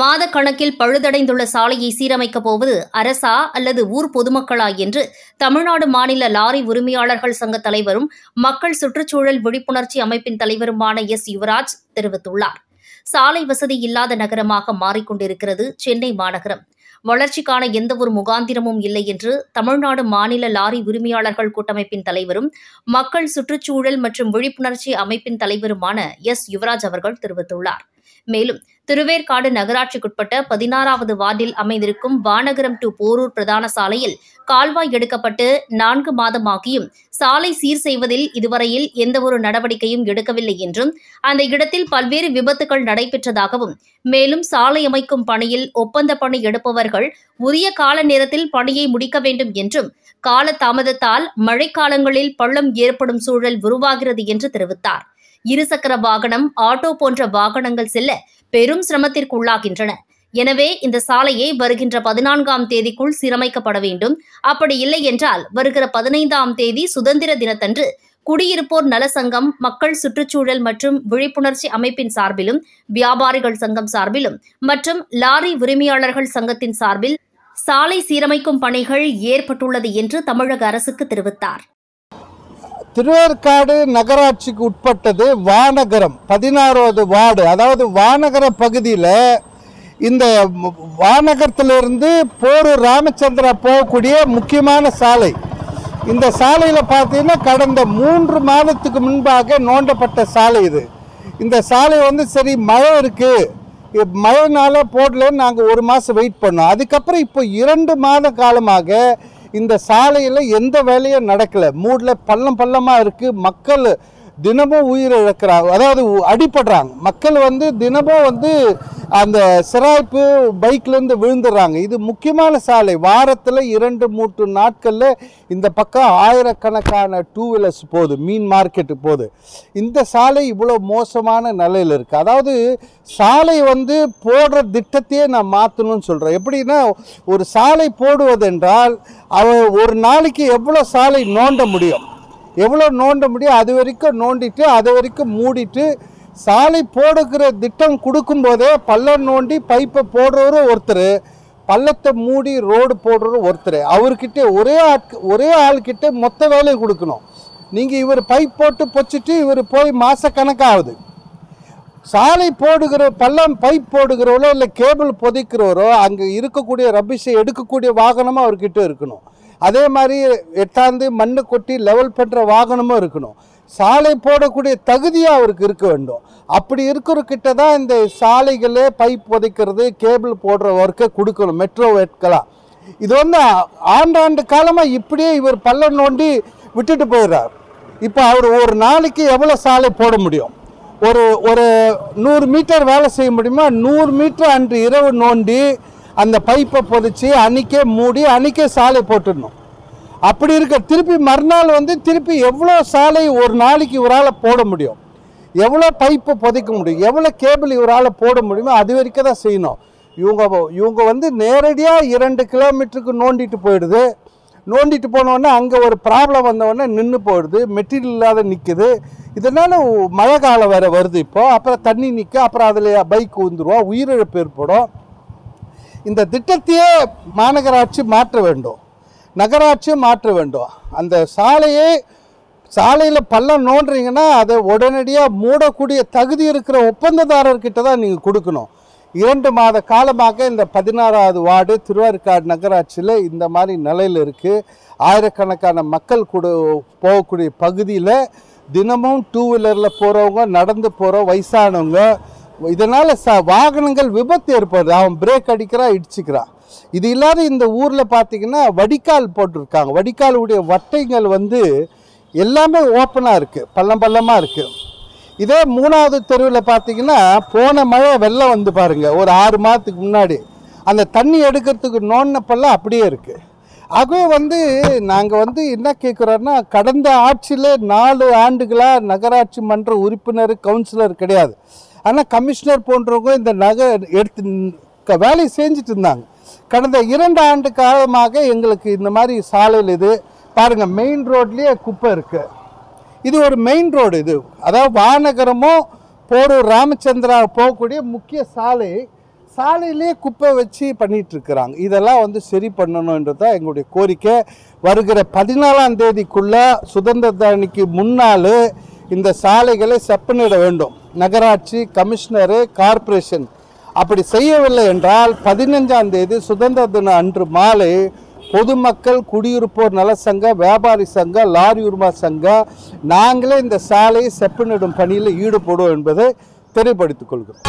மாத கணக்கில் பழுதடைந்துள்ள சாலையை சீரமைக்கப் போவது அரசா அல்லது ஊர் பொதுமக்களா என்று தமிழ்நாடு மாநில லாரி உரிமையாளர்கள் சங்க தலைவரும் மக்கள் சுற்றுச்சூழல் விழிப்புணர்ச்சி அமைப்பின் தலைவருமான எஸ் யுவராஜ் தெரிவித்துள்ளார். சாலை வசதி இல்லாத நகரமாக மாறிக்கொண்டிருக்கிறது சென்னை மாநகரம். வளர்ச்சிக்கான எந்தவொரு முகாந்திரமும் இல்லை என்று தமிழ்நாடு மாநில லாரி உரிமையாளர்கள் கூட்டமைப்பின் தலைவரும் மக்கள் சுற்றுச்சூழல் மற்றும் விழிப்புணர்ச்சி அமைப்பின் தலைவருமான எஸ் யுவராஜ் அவர்கள் தெரிவித்துள்ளார். மேலும் திருவேற்காடு நகராட்சிக்குட்பட்ட பதினாறாவது வார்டில் அமைந்திருக்கும் வானகரம் டு போரூர் பிரதான சாலையில் கால்வாய் எடுக்கப்பட்டு நான்கு மாதமாகியும் சாலை சீர் செய்வதில் இதுவரையில் எந்தவொரு நடவடிக்கையும் எடுக்கவில்லை என்றும் அந்த இடத்தில் பல்வேறு விபத்துகள் நடைபெற்றதாகவும் மேலும் சாலை அமைக்கும் பணியில் ஒப்பந்த பணி எடுப்பவர்கள் உரிய கால நேரத்தில் பணியை முடிக்க வேண்டும் என்றும் கால தாமதத்தால் மழைக்காலங்களில் பள்ளம் ஏற்படும் சூழல் உருவாகிறது என்று தெரிவித்தார். இருசக்கர வாகனம் ஆட்டோ போன்ற வாகனங்கள் செல்ல பெரும் சிரமத்திற்குள்ளாகின்றன. எனவே இந்த சாலையை வருகின்ற பதினான்காம் தேதிக்குள் சீரமைக்கப்பட வேண்டும். அப்படி இல்லை என்றால் வருகிற பதினைந்தாம் தேதி சுதந்திர தினத்தன்று குடியிருப்போர் நலசங்கம் மக்கள் சுற்றுச்சூழல் மற்றும் விழிப்புணர்ச்சி அமைப்பின் சார்பிலும் வியாபாரிகள் சங்கம் சார்பிலும் மற்றும் லாரி உரிமையாளர்கள் சங்கத்தின் சார்பில் சாலை சீரமைக்கும் பணிகள் ஏற்பட்டுள்ளது என்று தமிழக அரசுக்கு தெரிவித்தார். திருவேற்காடு நகராட்சிக்கு உட்பட்டது வானகரம் பதினாறாவது வார்டு. அதாவது வானகர பகுதியில் இந்த வானகரத்திலிருந்து போரூர் ராமச்சந்திரா போகக்கூடிய முக்கியமான சாலை. இந்த சாலையில் பார்த்தீங்கன்னா கடந்த மூன்று மாதத்துக்கு முன்பாக நோண்டப்பட்ட சாலை இது. இந்த சாலை வந்து சரி மழை இருக்குது மழைனால போடலன்னு நாங்கள் ஒரு மாதம் வெயிட் பண்ணோம். அதுக்கப்புறம் இப்போ இரண்டு மாத காலமாக இந்த சாலையில் எந்த வேலையும் நடக்கலை. மூடில் பள்ளம் பள்ளமாக இருக்குது மக்கள் தினமும் உயிர் இழக்கிறாங்க அதாவது அடிபடுறாங்க. மக்கள் வந்து தினமும் வந்து அந்த சிராய்ப்பு பைக்லேருந்து விழுந்துடுறாங்க. இது முக்கியமான சாலை. வாரத்தில் இரண்டு மூன்று நாட்களில் இந்த பக்கம் ஆயிரக்கணக்கான டூ வீலர்ஸ் போகுது. மீன் மார்க்கெட்டு போகுது. இந்த சாலை இவ்வளோ மோசமான நிலையில் இருக்குது அதாவது சாலை வந்து போடுற திட்டத்தையே நான் மாற்றணும்னு சொல்கிறேன் எப்படின்னா ஒரு சாலை போடுவதென்றால் அவ ஒரு நாளைக்கு எவ்வளோ சாலை நோண்ட முடியும்? எவ்வளோ நோண்ட முடியும்? அது வரைக்கும் நோண்டிட்டு அது வரைக்கும் மூடிட்டு சாலை போடுகிற திட்டம் கொடுக்கும்போதே பள்ளம் நோண்டி பைப்பை போடுறவரும் ஒருத்தர் பள்ளத்தை மூடி ரோடு போடுறவரும் ஒருத்தர். அவர்கிட்ட ஒரே ஆட்கு ஒரே ஆள்கிட்ட மொத்த வேலையை கொடுக்கணும். நீங்கள் இவர் பைப் போட்டு பொச்சிட்டு இவர் போய் மாதக்கணக்காகுது சாலை போடுகிற பள்ளம் பைப் போடுகிறவரோ இல்லை கேபிள் புதைக்கிறவரோ அங்கே இருக்கக்கூடிய ரபிஷை எடுக்கக்கூடிய வாகனமும் அவர்கிட்ட இருக்கணும். அதே மாதிரி எட்டாந்து மண்ணு கொட்டி லெவல் பண்ணுற வாகனமும் இருக்கணும். சாலை போடக்கூடிய தகுதியும் அவருக்கு இருக்க வேண்டும். அப்படி இருக்கிறக்கிட்ட தான் இந்த சாலைகளே பைப் புதைக்கிறது கேபிள் போடுற ஒர்க்கை கொடுக்கணும் மெட்ரோ வெட்கலாம் இது வந்து ஆண்டாண்டு காலமாக இப்படியே இவர் பள்ளம் நோண்டி விட்டுட்டு போயிடுறார். இப்போ அவர் ஒரு நாளைக்கு எவ்வளோ சாலை போட முடியும்? ஒரு ஒரு நூறு மீட்டர் வேலை செய்ய முடியுமா? நூறு மீட்டர் அன்று இரவு நோண்டி அந்த பைப்பை புதைச்சி அன்றைக்கே மூடி அன்றைக்கே சாலை போட்டுடணும். அப்படி இருக்க திருப்பி மறுநாள் வந்து திருப்பி எவ்வளோ சாலை ஒரு நாளைக்கு இவரால் போட முடியும்? எவ்வளோ பைப்பு புதைக்க முடியும்? எவ்வளோ கேபிள் இவரால் போட முடியுமோ அது வரைக்கும் தான் செய்யணும். இவங்க இவங்க வந்து நேரடியாக இரண்டு கிலோமீட்டருக்கு நோண்டிட்டு போயிடுது. நோண்டிட்டு போனோடனே அங்கே ஒரு ப்ராப்ளம் வந்தவொடனே நின்று போயிடுது. மெட்டீரியல் இல்லாத நிற்குது. இதனால் மழை காலம் வேறு வருது இப்போ. அப்புறம் தண்ணி நிற்க அப்புறம் அதில் பைக் உந்துருவோம் உயிரிழப்பு ஏற்படும். இந்த திட்டத்தையே மாநகராட்சி மாற்ற வேண்டும். நகராட்சியும் மாற்ற வேண்டும். அந்த சாலையை சாலையில் பள்ளம் நோண்டுறீங்கன்னா அதை உடனடியாக மூடக்கூடிய தகுதி இருக்கிற ஒப்பந்ததாரர்கிட்ட தான் நீங்கள் கொடுக்கணும். இரண்டு மாத காலமாக இந்த பதினாறாவது வார்டு திருவாரூர்காடு நகராட்சியில் இந்த மாதிரி நிலையில் இருக்குது ஆயிரக்கணக்கான மக்கள் கூட போகக்கூடிய பகுதியில் தினமும் டூ வீலரில் போகிறவங்க நடந்து போகிற வயசானவங்க இதனால் ச வாகனங்கள் விபத்து ஏற்படுது. அவன் பிரேக் அடிக்கிறான் இடிச்சுக்கிறான் இது இல்லாத இந்த ஊரில் பார்த்தீங்கன்னா வடிகால் போட்டிருக்காங்க. வடிகாலுடைய வட்டைகள் வந்து எல்லாமே ஓப்பனாக இருக்குது பள்ளம் பள்ளமாக இருக்குது இதே மூணாவது தெருவில் பார்த்தீங்கன்னா போன மழை வெள்ளம் வந்து பாருங்கள் ஒரு ஆறு மாதத்துக்கு முன்னாடி. அந்த தண்ணி எடுக்கிறதுக்கு நோன்னப்பெல்லாம் அப்படியே இருக்குது ஆகவே வந்து நாங்கள் வந்து என்ன கேட்குறோன்னா கடந்த ஆட்சியில் நாலு ஆண்டுகளாக நகராட்சி மன்ற உறுப்பினர் கவுன்சிலர் கிடையாது. ஆனால் கமிஷனர் போன்றவங்க இந்த நகர் எடுத்து க- வேலையை செஞ்சுட்டு இருந்தாங்க. கடந்த இரண்டு ஆண்டு காலமாக எங்களுக்கு இந்த மாதிரி சாலையில் இது பாருங்கள் மெயின் ரோட்லேயே குப்பை இருக்குது இது ஒரு மெயின் ரோடு இது. அதாவது வானகரமும் போரூர் ராமச்சந்திரா போகக்கூடிய முக்கிய சாலை சாலையிலே குப்பை வச்சு பண்ணிகிட்ருக்கிறாங்க இதெல்லாம் வந்து சரி பண்ணணுன்றது தான் எங்களுடைய கோரிக்கை. வருகிற பதினாலாம் தேதிக்குள்ளே சுதந்திர தினக்கு முன்னால் இந்த சாலைகளை செப்பனிட வேண்டும். நகராட்சி கமிஷனரு கார்ப்பரேஷன் அப்படி செய்யவில்லை என்றால் பதினஞ்சாம் தேதி சுதந்திர தினம் அன்று மாலை பொதுமக்கள் குடியிருப்போர் நல சங்கம் வியாபாரி சங்கம் லாரி உருமா சங்கம் நாங்களே இந்த சாலையை செப்பனிடும் பணியில் ஈடுபடுவோம் என்பதை தெளிவுபடுத்திக் கொள்கிறோம்.